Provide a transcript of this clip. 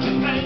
to pay.